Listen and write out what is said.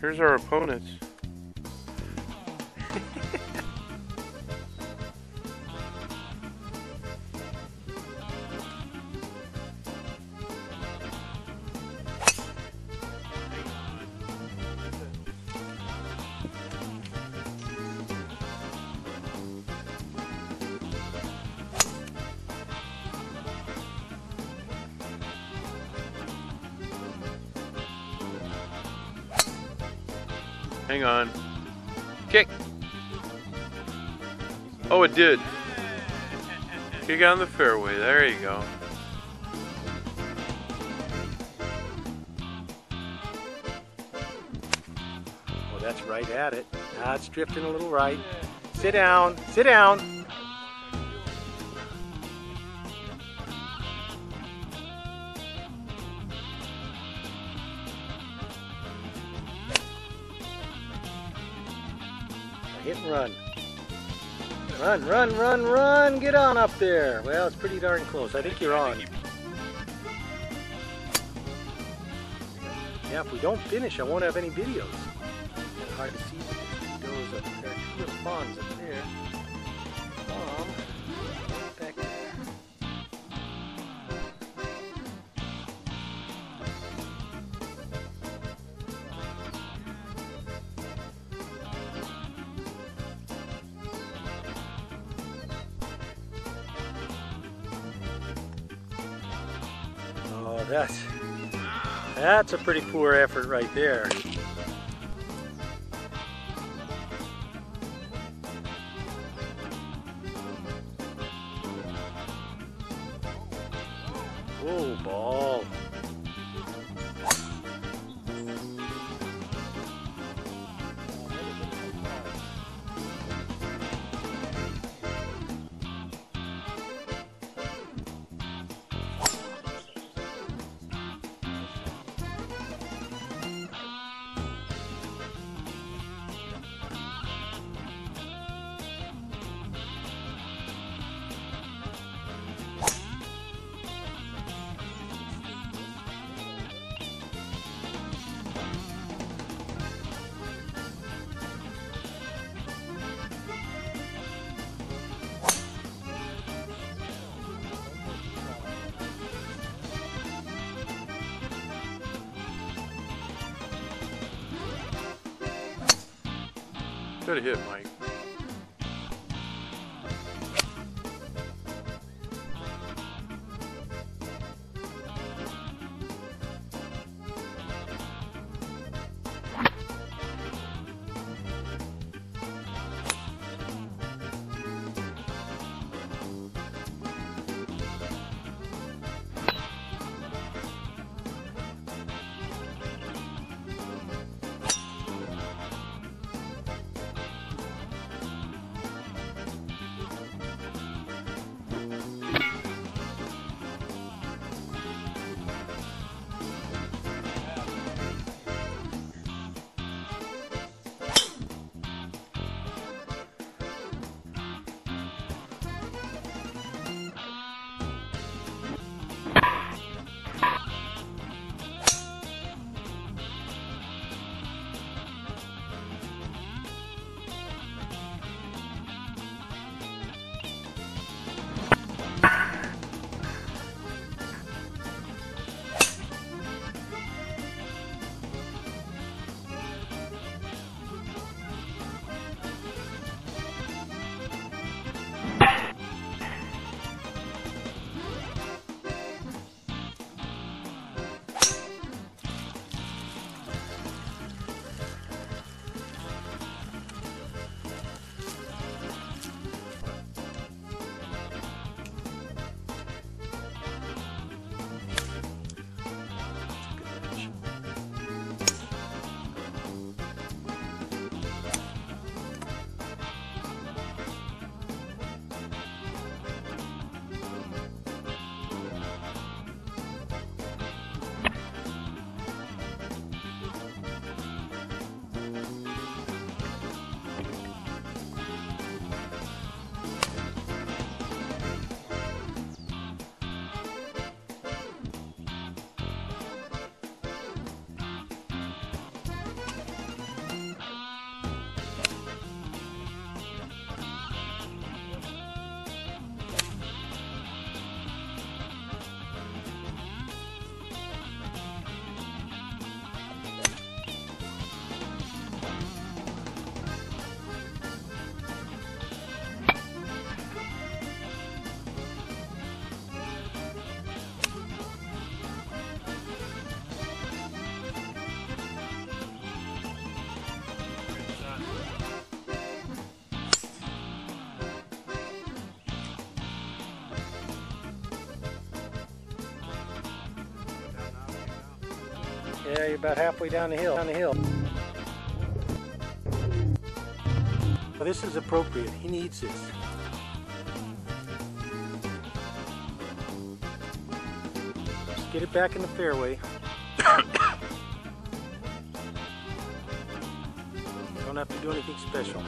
Here's our opponents. Hang on. Kick. Oh, it did. Kick on the fairway. There you go. Well, that's right at it. Ah, it's drifting a little right. Sit down. Sit down. Hit and run. Run, run, run, run. Get on up there. Well, it's pretty darn close. I think you're on. Yeah, if we don't finish, I won't have any videos. Hard to see those up there. That's that's a pretty poor effort right there. Oh, ball. Good hit, Mike. Yeah, you're about halfway down the hill. Down the hill. Well, this is appropriate. He needs this. Just get it back in the fairway. Don't have to do anything special.